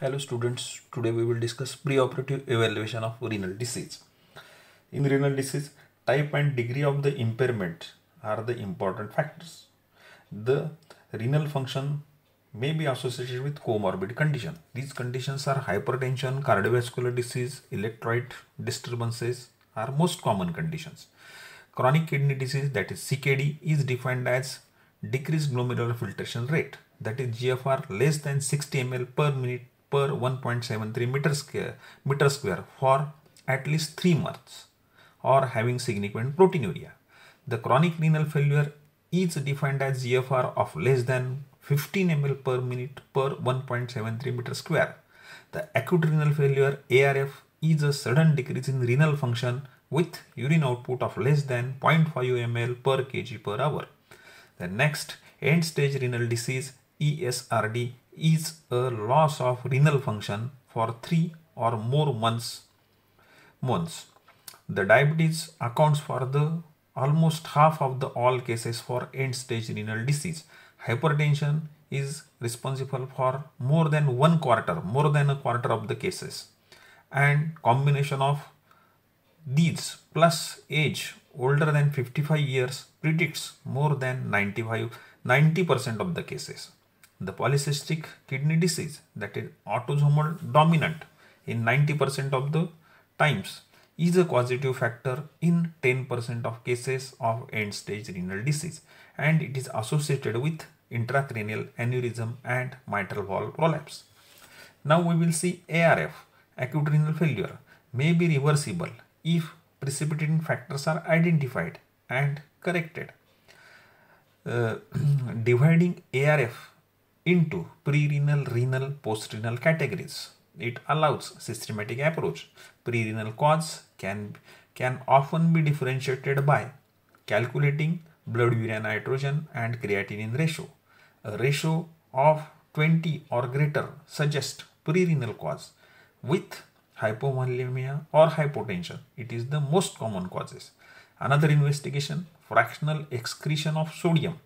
Hello students, today we will discuss preoperative evaluation of renal disease. In renal disease, type and degree of the impairment are the important factors. The renal function may be associated with comorbid condition. These conditions are hypertension, cardiovascular disease, electrolyte disturbances are most common conditions. Chronic kidney disease that is CKD is defined as decreased glomerular filtration rate that is GFR less than 60 ml per minute per 1.73 meter square, meter square for at least 3 months or having significant proteinuria. The chronic renal failure is defined as GFR of less than 15 ml per minute per 1.73 meter square. The acute renal failure ARF is a sudden decrease in renal function with urine output of less than 0.5 ml per kg per hour. The next end stage renal disease ESRD is a loss of renal function for 3 or more months months. The diabetes accounts for the almost half of the all cases for end stage renal disease. Hypertension is responsible for more than one quarter, more than a quarter of the cases. And combination of these plus age older than 55 years predicts more than 95 90% of the cases. The polycystic kidney disease that is autosomal dominant in 90% of the times is a causative factor in 10% of cases of end stage renal disease and it is associated with intracranial aneurysm and mitral valve prolapse. Now we will see ARF, acute renal failure, may be reversible if precipitating factors are identified and corrected. Uh, dividing ARF into pre-renal, renal, post-renal categories. It allows systematic approach. Pre-renal cause can, can often be differentiated by calculating blood urea nitrogen and creatinine ratio. A ratio of 20 or greater suggests pre-renal cause with hypovolemia or hypotension. It is the most common causes. Another investigation, fractional excretion of sodium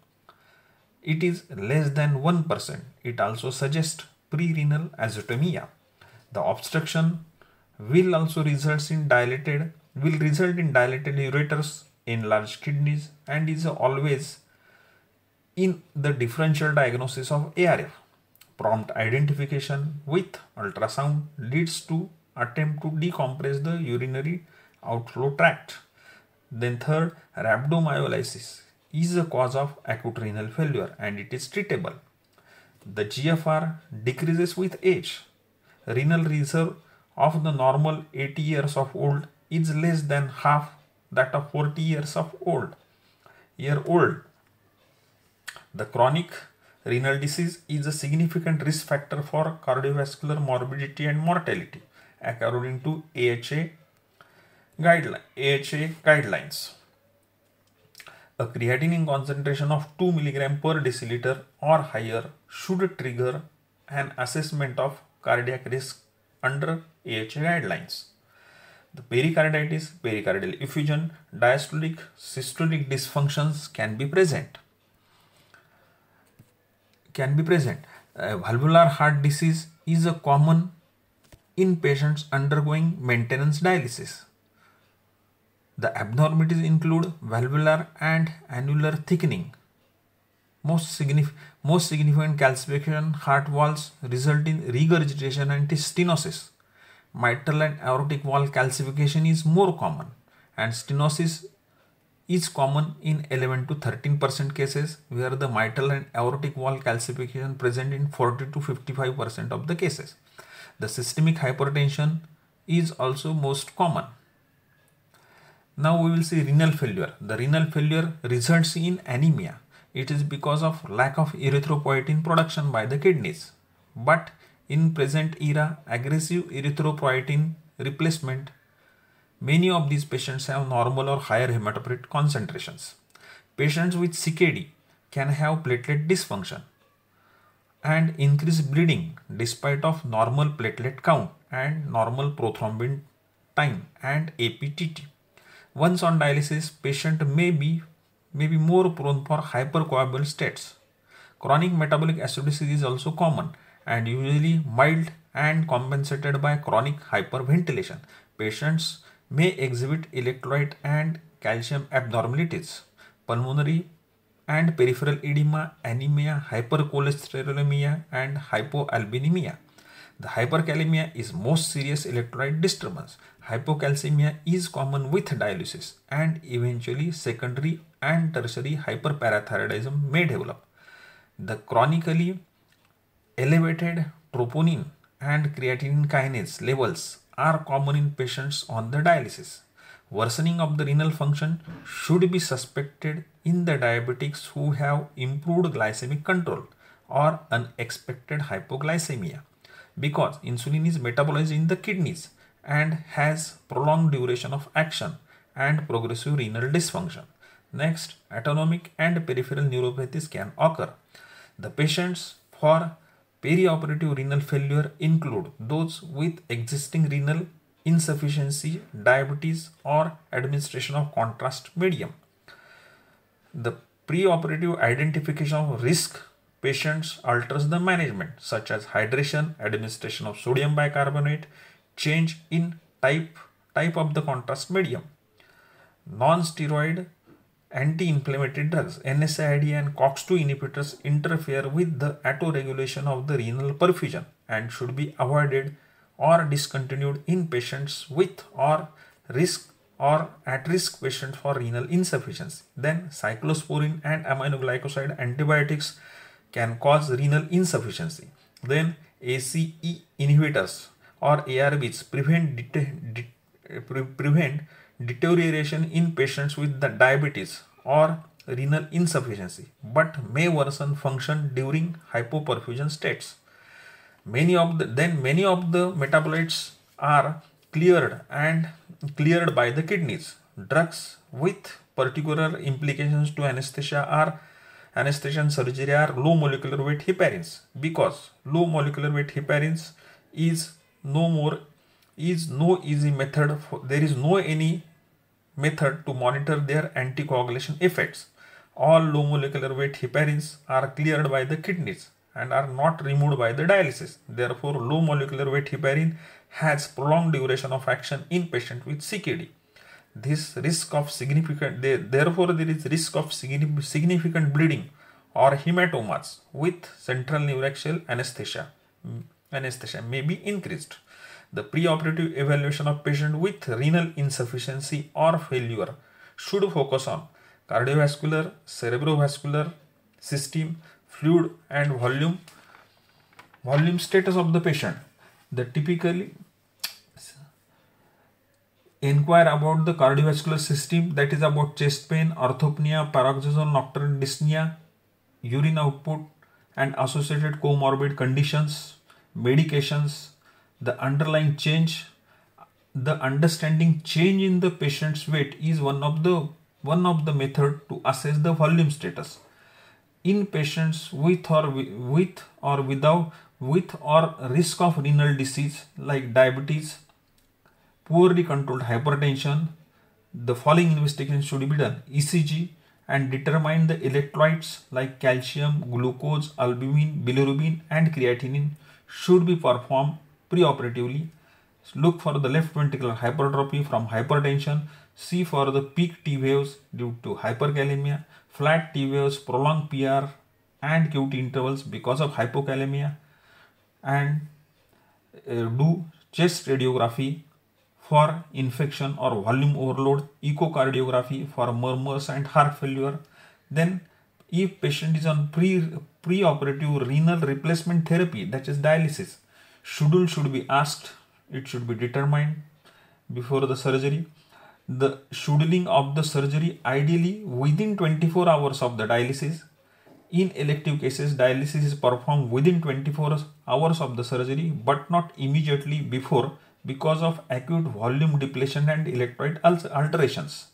it is less than 1%. It also suggests pre-renal azotemia. The obstruction will also result in dilated will result in dilated ureters, enlarged kidneys and is always in the differential diagnosis of ARF. Prompt identification with ultrasound leads to attempt to decompress the urinary outflow tract. Then third, rhabdomyolysis is a cause of acute renal failure and it is treatable. The GFR decreases with age. Renal reserve of the normal 80 years of old is less than half that of 40 years of old year old. The chronic renal disease is a significant risk factor for cardiovascular morbidity and mortality according to AHA guideline, AHA guidelines a creatinine concentration of 2 mg per deciliter or higher should trigger an assessment of cardiac risk under AHA guidelines. The pericarditis, pericardial effusion, diastolic, systolic dysfunctions can be present. Can be present. Uh, valvular heart disease is a common in patients undergoing maintenance dialysis. The abnormalities include valvular and annular thickening. Most, signif most significant calcification heart valves result in regurgitation and stenosis. Mitral and aortic valve calcification is more common and stenosis is common in 11 to 13 percent cases where the mitral and aortic valve calcification present in 40 to 55 percent of the cases. The systemic hypertension is also most common. Now we will see renal failure. The renal failure results in anemia. It is because of lack of erythropoietin production by the kidneys. But in present era, aggressive erythropoietin replacement, many of these patients have normal or higher hematocrit concentrations. Patients with CKD can have platelet dysfunction and increased bleeding despite of normal platelet count and normal prothrombin time and APTT. Once on dialysis, patient may be, may be more prone for hypercoagulable states. Chronic metabolic acidosis is also common and usually mild and compensated by chronic hyperventilation. Patients may exhibit electrolyte and calcium abnormalities, pulmonary and peripheral edema, anemia, hypercholesterolemia, and hypoalbuminemia. The hyperkalemia is most serious electrolyte disturbance. Hypocalcemia is common with dialysis and eventually secondary and tertiary hyperparathyroidism may develop. The chronically elevated troponin and creatinine kinase levels are common in patients on the dialysis. Worsening of the renal function should be suspected in the diabetics who have improved glycemic control or unexpected hypoglycemia because insulin is metabolized in the kidneys and has prolonged duration of action and progressive renal dysfunction. Next, autonomic and peripheral neuropathies can occur. The patients for perioperative renal failure include those with existing renal insufficiency, diabetes, or administration of contrast medium. The preoperative identification of risk patients alters the management such as hydration, administration of sodium bicarbonate, change in type, type of the contrast medium. Non-steroid anti-inflammatory drugs, NSAID and COX-2 inhibitors interfere with the autoregulation of the renal perfusion and should be avoided or discontinued in patients with or risk or at risk patients for renal insufficiency. Then cyclosporin and aminoglycoside antibiotics can cause renal insufficiency. Then ACE inhibitors or ARBs prevent, pre prevent deterioration in patients with the diabetes or renal insufficiency but may worsen function during hypoperfusion states. Many of the, then many of the metabolites are cleared and cleared by the kidneys. Drugs with particular implications to anesthesia are anesthesia and surgery are low molecular weight heparins because low molecular weight heparins is no more is no easy method for, there is no any method to monitor their anticoagulation effects. All low molecular weight heparins are cleared by the kidneys and are not removed by the dialysis. Therefore low molecular weight heparin has prolonged duration of action in patient with CKD this risk of significant therefore there is risk of significant bleeding or hematomas with central neuraxial anesthesia anesthesia may be increased. The preoperative evaluation of patient with renal insufficiency or failure should focus on cardiovascular cerebrovascular system fluid and volume volume status of the patient. The typically inquire about the cardiovascular system that is about chest pain, orthopnea, paroxysmal nocturnal dyspnea, urine output and associated comorbid conditions, medications, the underlying change, the understanding change in the patient's weight is one of the one of the method to assess the volume status. In patients with or with or without with or risk of renal disease like diabetes, poorly controlled hypertension, the following investigation should be done. ECG and determine the electrolytes like calcium, glucose, albumin, bilirubin and creatinine should be performed preoperatively. Look for the left ventricular hypertrophy from hypertension. See for the peak T waves due to hyperkalemia, flat T waves, prolonged PR and QT intervals because of hypokalemia and uh, do chest radiography for infection or volume overload, echocardiography for murmurs and heart failure. Then if patient is on pre pre-operative renal replacement therapy that is dialysis, schedule should be asked, it should be determined before the surgery. The scheduling of the surgery ideally within 24 hours of the dialysis. In elective cases, dialysis is performed within 24 hours of the surgery but not immediately before because of acute volume depletion and electrolyte alterations.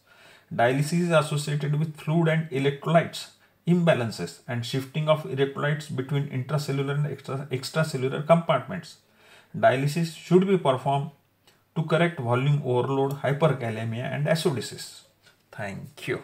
Dialysis is associated with fluid and electrolytes imbalances and shifting of electrolytes between intracellular and extra, extracellular compartments. Dialysis should be performed to correct volume overload, hyperkalemia and acidosis. Thank you.